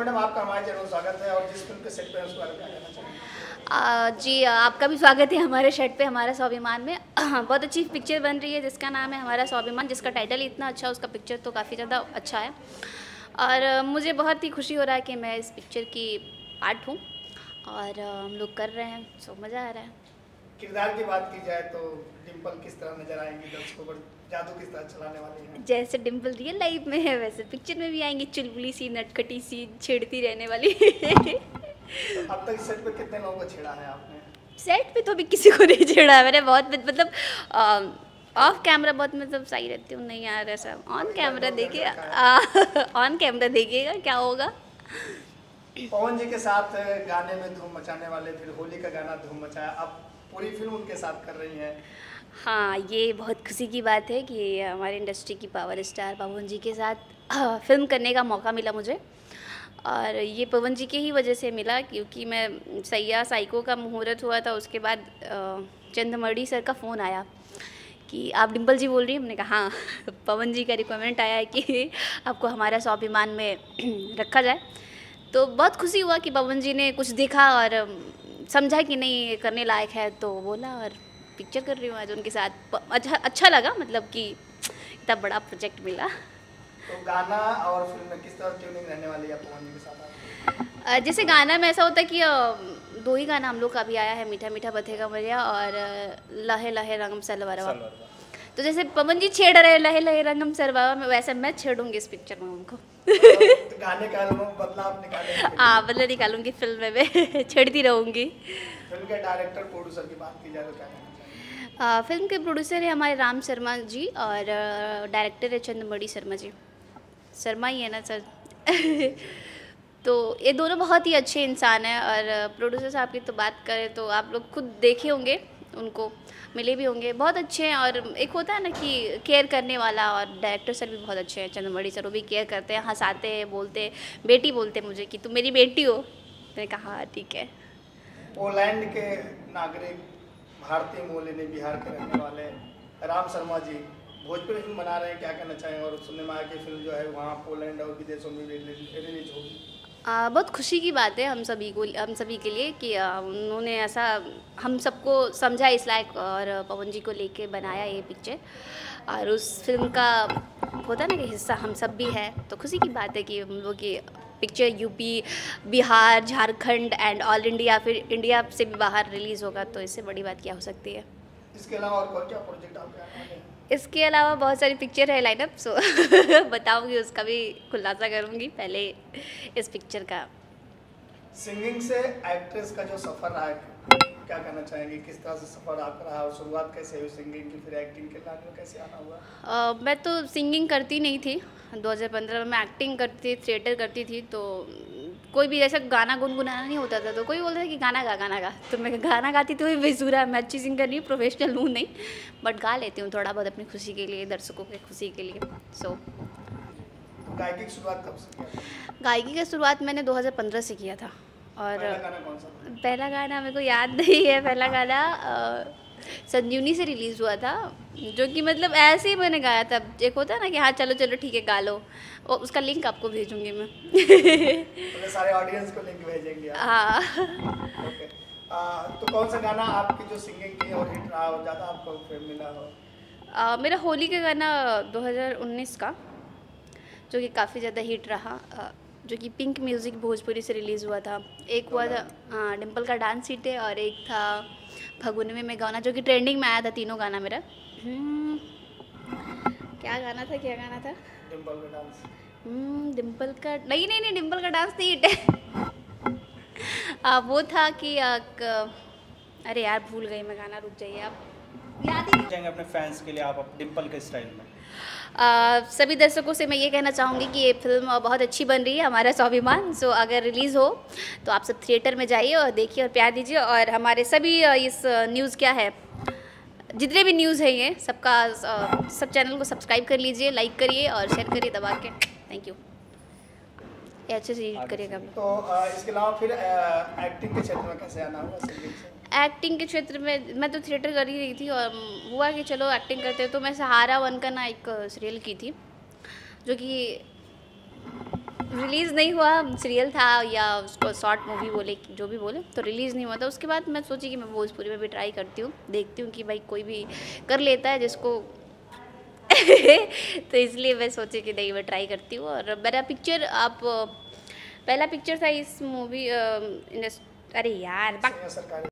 Madam, आपका हमारे channel स्वागत है और जिस फ़िल्म के सेट उसके बारे में जी आपका भी स्वागत है हमारे शेड पे, हमारा स्वाभिमान में। बहुत अच्छी पिक्चर बन रही है, जिसका नाम है हमारा स्वाभिमान, जिसका टाइटल इतना अच्छा उसका पिक्चर तो काफ़ी ज़्यादा अच्छा है। और मुझे बहुत ही खुशी हो रहा है कि मैं इस पिक्चर की पार्ट हूँ। और हम लोग कर रहे हैं सो मज़ा आ रहा है। किरदार की बात की जाए तो डिम्पल किस तरह नज़र आएँगी? दर्शकों पर जादू किस तरह चलाने वाली हैं? जैसे डिम्पल रियल लाइफ में है वैसे पिक्चर में भी आएँगी चुलबुली सी नटखटी सी छेड़ती रहने वाली। अब तक सेट पे कितने लोगों को छेड़ा है आपने? सेट पे तो अभी किसी को नहीं छेड़ा है मैंने बहुत मतलब ऑफ़ कैमरा बहुत मतलब सही रहती हूँ नहीं यार ऐसा ऑन कैमरा देखिए ऑन कैमरा देखिएगा क्या होगा? पवन जी के साथ गाने में धूम मचाने वाले फिर होली का गाना धूम मचाया अब पूरी फ़िल्म उनके साथ कर रही हैं। हाँ ये बहुत खुशी की बात है कि हमारे इंडस्ट्री की पावर स्टार पवन जी के साथ फ़िल्म करने का मौका मिला मुझे। और ये पवन जी के ही वजह से मिला क्योंकि मैं सैया साइको का मुहूर्त हुआ था, उसके बाद चंदमड़ी सर का फ़ोन आया कि आप डिम्पल जी बोल रही हैं? हमने कहा हाँ पवन जी का रिक्वायरमेंट आया है कि आपको हमारा स्वाभिमान में रखा जाए। तो बहुत खुशी हुआ कि पवन जी ने कुछ देखा और समझा कि नहीं ये करने लायक है तो बोला और पिक्चर कर रही हूँ आज उनके साथ। अच्छा अच्छा लगा मतलब कि इतना बड़ा प्रोजेक्ट मिला। तो गाना और फ़िल्म में किस तरह ट्यूनिंग रहने वाली है पवन जी के साथ? जैसे गाना में ऐसा होता है कि दो ही गाना हम लोग का भी आया है मीठा मीठा बथेगा मरिया और लहे लहे रंगम सलवारवा। तो जैसे पवन जी छेड़ रहे लहे लहे रंगम सरवा में वैसे मैं छेड़ूँगी इस पिक्चर में उनको। तो गाने हाँ बदला निकालूँगी फ़िल्म में छेड़ती रहूँगी। फ़िल्म के डायरेक्टर प्रोड्यूसर की बात की जाए तो क्या आ, फ़िल्म के प्रोड्यूसर है हमारे राम शर्मा जी और डायरेक्टर है चंद्रमणि शर्मा जी। शर्मा ही है ना सर? तो ये दोनों बहुत ही अच्छे इंसान हैं और प्रोड्यूसर साहब की तो बात करें तो आप लोग खुद देखे होंगे। उनको मिले भी होंगे। बहुत अच्छे हैं और एक होता है ना कि केयर करने वाला और डायरेक्टर सर भी बहुत अच्छे हैं चंद्रमणि सर वो भी केयर करते हैं, हंसाते हैं, बोलते हैं, बेटी बोलते मुझे कि तुम मेरी बेटी हो। मैंने कहा हाँ ठीक है। पोलैंड के नागरिक भारतीय मूल ने बिहार के रहने वाले राम शर्मा जी भोजपुरी फ़िल्म बना रहे हैं, क्या कहना चाहेंगे? और सुनने में आया कि फ़िल्म जो है वहाँ पोलैंड और विदेशों में रिलीज़ होगी। आ, बहुत खुशी की बात है हम सभी को हम सभी के लिए कि उन्होंने ऐसा हम सबको समझा इस लायक और पवन जी को लेके बनाया ये पिक्चर और उस फ़िल्म का होता ना कि हिस्सा हम सब भी है तो खुशी की बात है कि हम लोग की picture UP Bihar Jharkhand and all India फिर इंडिया से भी बाहर रिलीज़ होगा तो इससे बड़ी बात क्या हो सकती है? इसके अलावा और कौन क्या प्रोजेक्ट आपके इसके अलावा बहुत सारी पिक्चर है लाइनअप सो बताऊँगी उसका भी खुलासा करूँगी पहले इस पिक्चर का। सिंगिंग से एक्ट्रेस का जो सफ़र रहा है क्या कहना चाहेंगे? किस तरह से सफ़र आपका रहा और शुरुआत कैसे हुई सिंगिंग की फिर एक्टिंग के लाइन में कैसे आना हुआ? uh, मैं तो सिंगिंग करती नहीं थी। 2015 में मैं एक्टिंग करती थी थिएटर करती थी तो कोई भी ऐसा गाना गुनगुनाना नहीं होता था तो कोई बोलता था कि गाना गा गाना गा। तो मैं गाना गाती तो बेसुरा मैं अच्छी सिंगर नहीं प्रोफेशनल हूँ नहीं बट गा लेती हूँ थोड़ा बहुत अपनी खुशी के लिए दर्शकों की खुशी के लिए सो so, गायकी की शुरुआत कब से गायकी की शुरुआत मैंने 2015 से किया था और पहला गाना कौन सा पहला गाना मेरे को याद नहीं है पहला गाना संजीवनी से रिलीज़ हुआ था जो कि मतलब ऐसे ही मैंने गाया था। एक होता है ना कि हाँ चलो चलो ठीक है गा लो। और उसका लिंक आपको भेजूँगी मैं। तो सारे ऑडियंस को लिंक भेजेंगे हाँ। तो कौन सा गाना आपकी जो सिंगिंग की और हिट रहा हो ज़्यादा आपको फेम मिला हो? आ, मेरा होली का गाना 2019 का जो कि काफ़ी ज़्यादा हिट रहा। जो कि पिंक म्यूज़िक भोजपुरी से रिलीज़ हुआ था। एक हुआ था हाँ डिम्पल का डांस हिट है और एक था फगुनवे में गाना जो कि ट्रेंडिंग में आया था तीनों गाना मेरा। हम्म, क्या गाना था क्या गाना था? डिम्पल का डांस। डिम्पल का नहीं नहीं नहीं डिम्पल का डांस नहीं हिट है आ, वो था कि अरे यार भूल गई मैं गाना रुक जाइए आप। जाएँगे अपने फैंस के लिए आप डिम्पल के स्टाइल में। आ, सभी दर्शकों से मैं ये कहना चाहूँगी कि ये फ़िल्म बहुत अच्छी बन रही है हमारा स्वाभिमान। सो अगर रिलीज़ हो तो आप सब थिएटर में जाइए और देखिए और प्यार दीजिए। और हमारे सभी इस न्यूज़ क्या है? जितने भी न्यूज़ है ये सबका सब चैनल को सब्सक्राइब कर लीजिए लाइक करिए और शेयर करिए दबा के। थैंक यू ये अच्छे से रीड करिएगा तो इसके अलावा फिर एक्टिंग के क्षेत्र में कैसे आना से? एक्टिंग के क्षेत्र में, मैं तो थिएटर कर ही रही थी और हुआ कि चलो एक्टिंग करते तो मैं सहारा वन का ना एक सीरियल की थी, जो कि रिलीज़ नहीं हुआ सीरियल था या उसको शॉर्ट मूवी बोले, जो भी बोले तो रिलीज़ नहीं हुआ था। उसके बाद मैं सोची कि मैं भोजपुरी में भी ट्राई करती हूँ, देखती हूँ कि भाई कोई भी कर लेता है जिसको तो इसलिए मैं सोची कि नहीं, मैं ट्राई करती हूँ। और मेरा पिक्चर आप पहला पिक्चर था इस मूवी अरे यार